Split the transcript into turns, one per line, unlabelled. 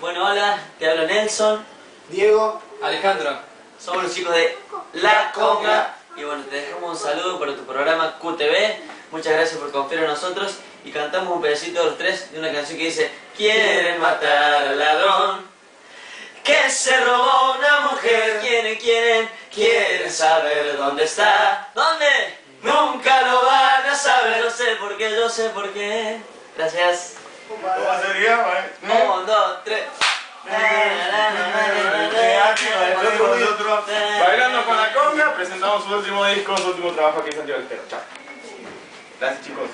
Bueno, hola, te hablo Nelson.
Diego.
Alejandro.
Somos los chicos de La Conga. Y bueno, te dejamos un saludo para tu programa QTV. Muchas gracias por confiar en nosotros. Y cantamos un pedacito de los tres de una canción que dice Quieren matar al ladrón que se robó una mujer. Quieren, quieren, quieren saber dónde está. ¿Dónde? Nunca lo van a saber. No sé por qué, yo sé por qué. Gracias.
¿Cómo
tres.
Bailando con la conga, presentamos su último disco, su último trabajo aquí en Santiago del Estero. Chao. Gracias chicos.